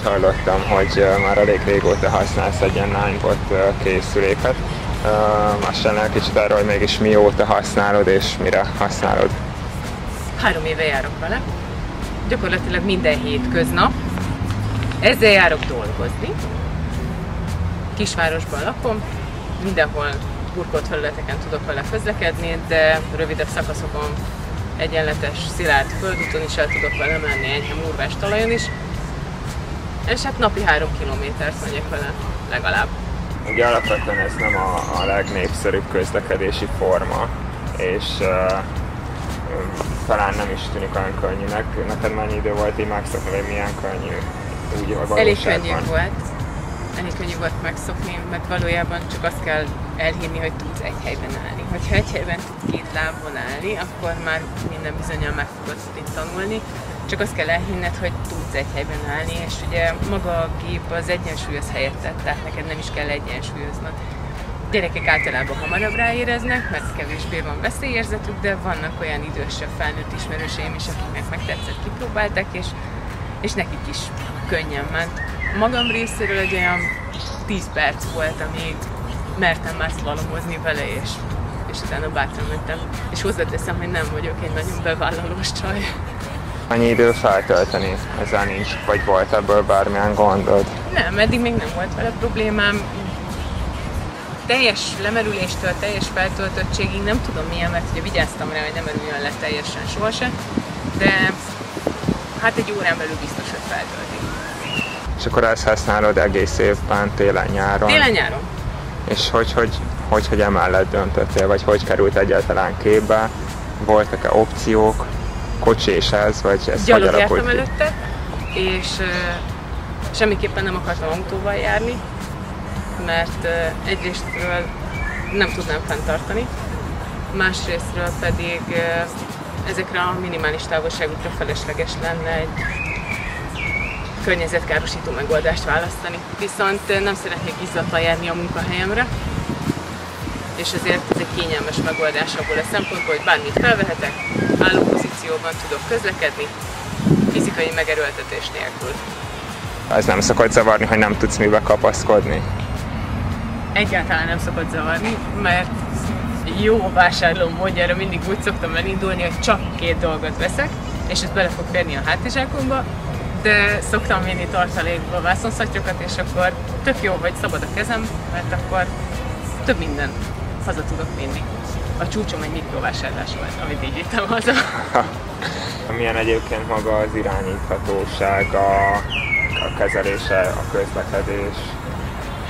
hallottam, hogy már elég régóta használsz egy ilyen Ninebot készüléket. Mesélj egy kicsit arról, hogy mégis mióta használod és mire használod. Három éve járok vele. Gyakorlatilag minden hétköznap. Ezzel járok dolgozni. Kisvárosban lakom, mindenhol burkolt felületeken tudok vele közlekedni, de rövidebb szakaszokon egyenletes, szilárd földúton is el tudok vele menni, enyhe murvás talajon is. És hát napi három kilométert megyek vele legalább. Ugye alapvetően ez nem a, a legnépszerűbb közlekedési forma, és uh, talán nem is tűnik olyan könnyűnek. Neked mennyi idő volt így megszokni, vagy milyen könnyű úgy a Elég könnyű volt. Elég könnyű volt megszokni, mert valójában csak azt kell elhinni, hogy tudsz egy helyben állni. Hogyha egy helyben tudsz két lábon állni, akkor már minden bizonyal meg fogod tudni tanulni. Csak azt kell elhinned, hogy tudsz egy helyben állni, és ugye maga a gép az egyensúlyoz helyettet, tehát neked nem is kell egyensúlyoznod. Gyerekek általában hamarabb ráéreznek, mert kevésbé van veszélyérzetük, de vannak olyan idősebb felnőtt ismerőseim is, akiknek megtetszett, kipróbálták, és, és nekik is könnyen ment. Magam részéről egy olyan 10 perc volt, amíg mertem már szlalomozni vele, és, és utána bátran mentem. És hozzáteszem, hogy nem vagyok egy nagyon bevállalós csaj. Annyi idő feltölteni ezzel nincs, vagy volt ebből bármilyen gondod? Nem, eddig még nem volt vele problémám. Teljes lemerüléstől, teljes feltöltöttségig nem tudom milyen, mert ugye vigyáztam rá, hogy nem merüljön le teljesen sohasem, de hát egy órán belül biztos, hogy feltöltik. És akkor ezt használod egész évben, télen-nyáron? Télen-nyáron. És hogy, hogy, hogy, hogy emellett döntöttél, vagy hogy került egyáltalán képbe? Voltak-e opciók? Kocsi és ez, vagy ez Gyalog hogy jártam előtte, és uh, semmiképpen nem akartam autóval járni, mert uh, egyrésztről nem tudnám fenntartani, másrésztről pedig uh, ezekre a minimális távolságokra felesleges lenne egy környezetkárosító megoldást választani. Viszont nem szeretnék izzattal járni a munkahelyemre, és ezért ez egy kényelmes megoldás abból a szempontból, hogy bármit felvehetek, álló pozícióban tudok közlekedni, fizikai megerőltetés nélkül. Ez nem szokott zavarni, hogy nem tudsz mibe kapaszkodni? Egyáltalán nem szokott zavarni, mert jó vásárló módjára mindig úgy szoktam elindulni, hogy csak két dolgot veszek, és ez bele fog férni a hátizsákomba, de szoktam vinni tartalékba vászonszatyokat, és akkor tök jó, hogy szabad a kezem, mert akkor több minden haza tudok vinni. A csúcsom egy mikrovásárlás volt, amit így vittem haza. Milyen egyébként maga az irányíthatóság, a, a kezelése, a közlekedés,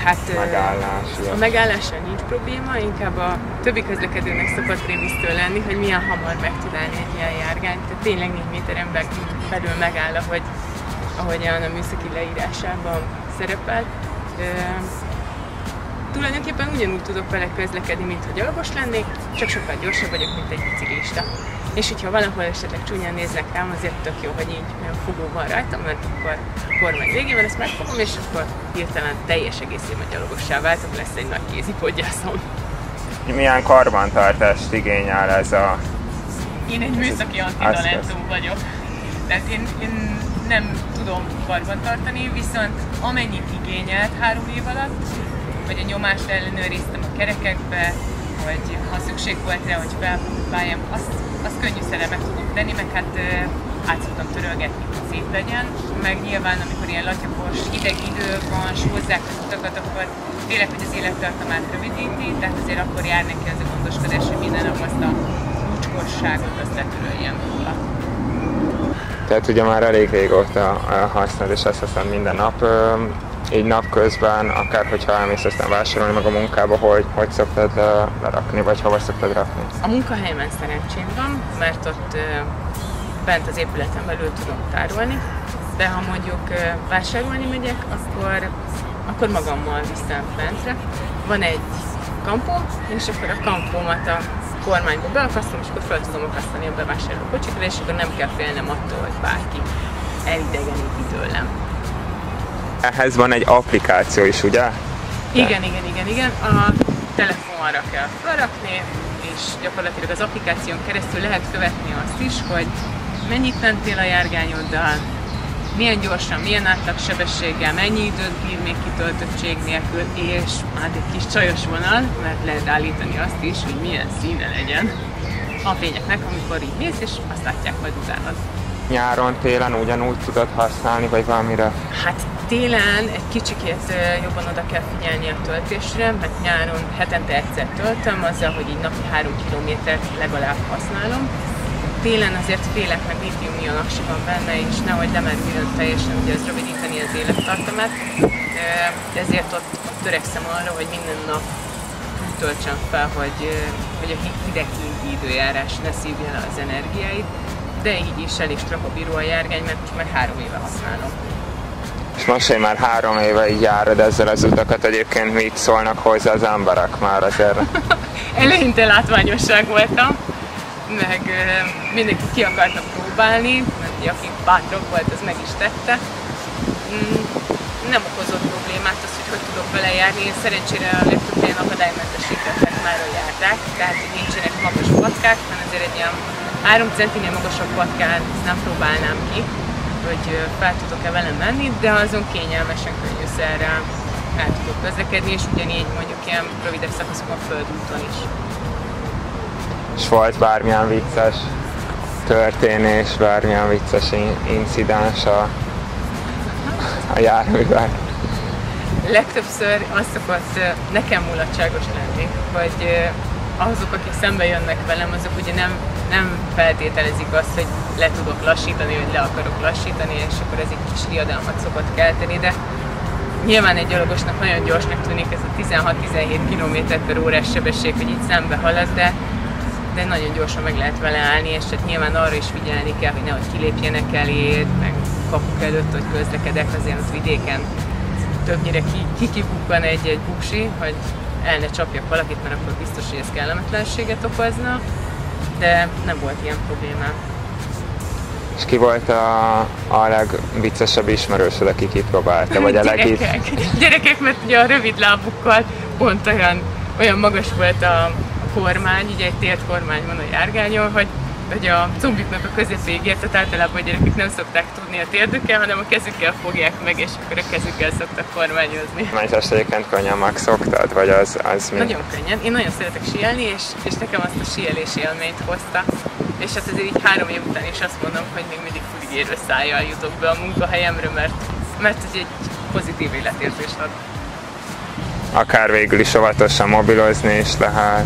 Hát megállás? A megállással nincs probléma, inkább a többi közlekedőnek szokott rémisztő lenni, hogy milyen hamar meg tud állni egy ilyen járgány. Tehát tényleg 4 méteren belül megáll, ahogy, ahogyan a műszaki leírásában szerepel tulajdonképpen ugyanúgy tudok vele közlekedni, mint hogy gyalogos lennék, csak sokkal gyorsabb vagyok, mint egy biciklista. És hogyha valahol esetleg csúnyán néznek rám, azért tök jó, hogy így olyan fogó van rajtam, mert akkor a kormány végében ezt megfogom, és akkor hirtelen teljes egészében gyalogossá váltok, lesz egy nagy kézi podgyászom. Milyen karbantartást igényel ez a... Én egy műszaki antidalentum vagyok. Tehát én, én nem tudom karbantartani, viszont amennyit igényelt három év alatt, vagy a nyomást ellenőriztem a kerekekbe, vagy ha szükség volt rá, hogy felpróbáljam, azt, azt könnyű meg tudom tenni, meg hát át szoktam törölgetni, hogy szép legyen, meg nyilván amikor ilyen latyapos, hideg idő van, és hozzák az utakat, akkor tényleg, hogy az élettartamát rövidíti, tehát azért akkor jár neki az a gondoskodás, hogy minden nap azt a úcskosságot azt letöröljem róla. Tehát ugye már elég régóta használod, és azt hiszem minden nap így napközben, akár hogyha elmész aztán vásárolni meg a munkába, hogy hogy szoktad lerakni, vagy hova szoktad rakni? A munkahelyemen szerencsém van, mert ott bent az épületen belül tudom tárolni, de ha mondjuk vásárolni megyek, akkor, akkor magammal viszem bentre. Van egy kampó, és akkor a kampómat a kormányba beakasztom, és akkor fel tudom akasztani a bevásárló kocsikra, és akkor nem kell félnem attól, hogy bárki elidegeníti tőlem. Ehhez van egy applikáció is, ugye? Igen, igen, igen, igen. A telefonra kell felrakni, és gyakorlatilag az applikáción keresztül lehet követni azt is, hogy mennyit mentél a járgányoddal, milyen gyorsan, milyen átlagsebességgel, mennyi időt bír még kitöltöttség nélkül, és hát egy kis csajos vonal, mert lehet állítani azt is, hogy milyen színe legyen a fényeknek, amikor így mész, és azt látják majd utána. Nyáron, télen ugyanúgy tudod használni, vagy valamire? Hát télen egy kicsikét jobban oda kell figyelni a töltésre, mert nyáron hetente egyszer töltöm, azzal, hogy így napi 3 kilométert legalább használom. Télen azért félek, mert litium ion aksi van benne, és nehogy lemerüljön teljesen, ugye az rövidíteni az élettartamát. Ezért ott, törekszem arra, hogy minden nap töltsem fel, hogy, hogy a hideg időjárás ne szívja le az energiáit, de így is elég bíró a járgány, mert most már három éve használom. És most, hogy már három éve így járod ezzel az utakat, egyébként mit szólnak hozzá az emberek már azért? Eleinte látványosság voltam, meg mindenki ki akarta próbálni, mert aki bátrabb volt, az meg is tette. Mm, nem okozott problémát az, hogy hogy tudok vele járni. Én szerencsére a legtöbb ilyen akadálymentes már járták, tehát hogy nincsenek magas patkák, hanem azért egy ilyen 3 centinél magasabb patkán nem próbálnám ki, hogy fel tudok-e velem menni, de azon kényelmesen könnyűszerre el tudok közlekedni, és ugyanígy mondjuk ilyen rövidebb szakaszokon földúton is. És volt bármilyen vicces történés, bármilyen vicces incidens a, a járművel? Legtöbbször az szokott nekem mulatságos lenni, hogy azok, akik szembe jönnek velem, azok ugye nem, nem feltételezik azt, hogy le tudok lassítani, vagy le akarok lassítani, és akkor ez egy kis riadalmat szokott kelteni, de nyilván egy gyalogosnak nagyon gyorsnak tűnik ez a 16-17 km per órás sebesség, hogy így szembe halad, de, de nagyon gyorsan meg lehet vele állni, és hát nyilván arra is figyelni kell, hogy nehogy kilépjenek eléd, meg kapuk előtt, hogy közlekedek, azért az vidéken többnyire ki, ki egy-egy buksi, hogy el ne csapjak valakit, mert akkor biztos, hogy ez kellemetlenséget okozna, de nem volt ilyen problémám. És ki volt a, a legviccesebb ismerősöd, aki kipróbálta? Vagy a gyerekek. Gyerekek, mert ugye a rövid lábukkal pont olyan, olyan magas volt a kormány, ugye egy tért kormány van a járgányon, hogy hogy a combjuknak a közepéig ért, tehát általában a gyerekek nem szokták tudni a térdükkel, hanem a kezükkel fogják meg, és akkor a kezükkel szoktak kormányozni. Májtás egyébként könnyen megszoktad, vagy az, az mi? Nagyon könnyen. Én nagyon szeretek síelni, és, és nekem azt a síelési élményt hozta. És hát azért így három év után is azt mondom, hogy még mindig fulig érve szájjal jutok be a munkahelyemre, mert, mert ez egy pozitív életérzést ad akár végül is óvatosan mobilozni is lehet.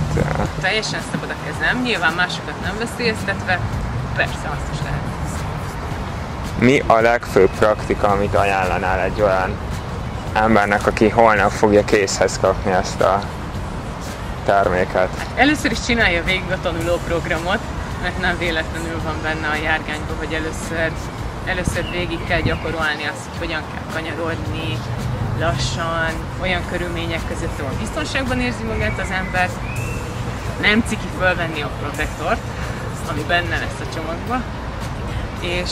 Teljesen szabad a kezem, nyilván másokat nem veszélyeztetve, persze azt is lehet. Mi a legfőbb praktika, amit ajánlanál egy olyan embernek, aki holnap fogja készhez kapni ezt a terméket? Először is csinálja végig a tanuló programot, mert nem véletlenül van benne a járgányban, hogy először, először végig kell gyakorolni azt, hogy hogyan kell kanyarodni, lassan, olyan körülmények között, ahol biztonságban érzi magát az ember, nem ciki fölvenni a protektort, ami benne lesz a csomagba, és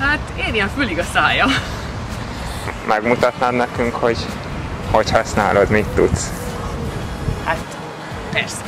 hát érjen fülig a szája. Megmutatnád nekünk, hogy hogy használod, mit tudsz? Hát, persze.